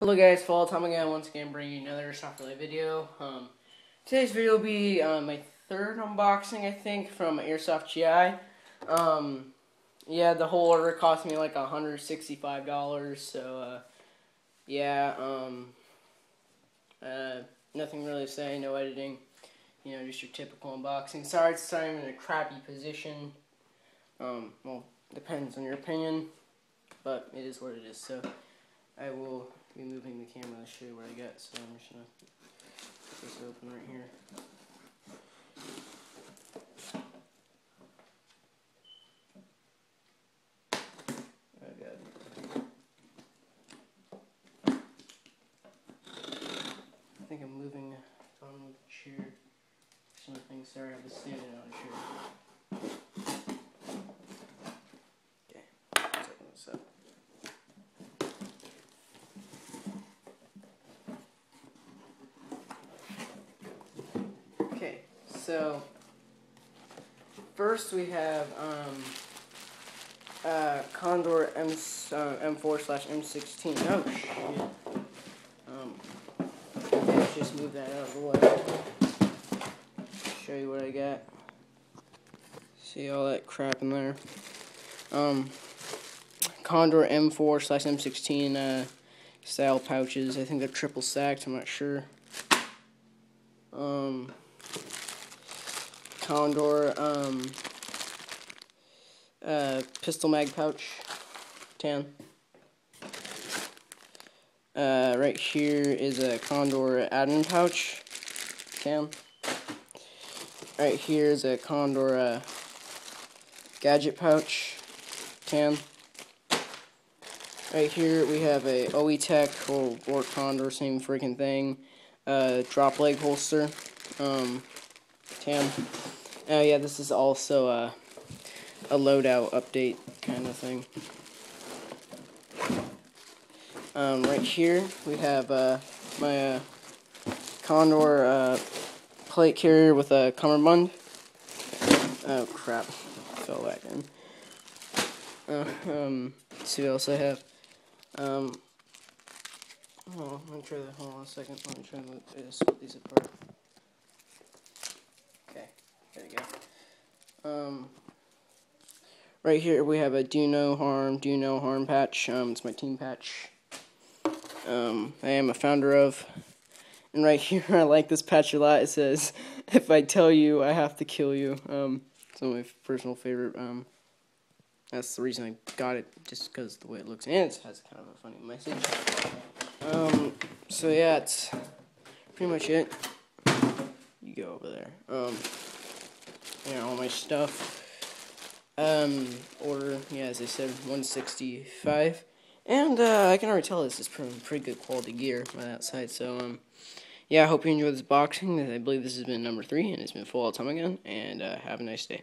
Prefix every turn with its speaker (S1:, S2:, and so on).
S1: Hello guys, Fall Time again, once again bringing you another soft relay video. Um, today's video will be uh, my third unboxing, I think, from Airsoft GI. Um, yeah, the whole order cost me like $165, so, uh, yeah, um, uh, nothing really to say, no editing, you know, just your typical unboxing. Sorry it's starting in a crappy position, um, well, depends on your opinion, but it is what it is, so I will be moving the camera to show you what I got, so I'm just gonna put this open right here. I think I'm moving on the chair. Something, sorry, I was standing on a chair. Okay, let's open this up. Okay, so first we have um, uh, Condor M uh, M4 slash M16. Oh shit. Um, let's just move that out of the way. Show you what I got. See all that crap in there. Um, Condor M4 slash M16 uh, style pouches. I think they're triple stacked. I'm not sure. Um, Condor um, uh, pistol mag pouch, tan. Uh, right here is a Condor admin pouch, tan. Right here is a Condor uh, gadget pouch, tan. Right here we have a OE Tech or, or Condor, same freaking thing. Uh, drop leg holster, um, tan. Oh yeah, this is also a, a loadout update kind of thing. Um, right here we have uh, my uh, Condor uh, plate carrier with a cummerbund. Oh crap, fell back in. Uh, um, see what else I have. Um, oh, let me try that. Hold on a second. Let me try to split these apart. There you go. Um, right here we have a do no harm, do no harm patch. Um, it's my team patch. Um, I am a founder of. And right here, I like this patch a lot. It says, "If I tell you, I have to kill you." Um, it's my personal favorite. Um, that's the reason I got it, just because the way it looks, and it has kind of a funny message. Um, so yeah, it's pretty much it. You go over there. Um, you know, all my stuff. Um, order, yeah, as I said, 165. And, uh, I can already tell this is pretty, pretty good quality gear by that side, so, um, yeah, I hope you enjoyed this boxing. I believe this has been number three, and it's been full all time again, and, uh, have a nice day.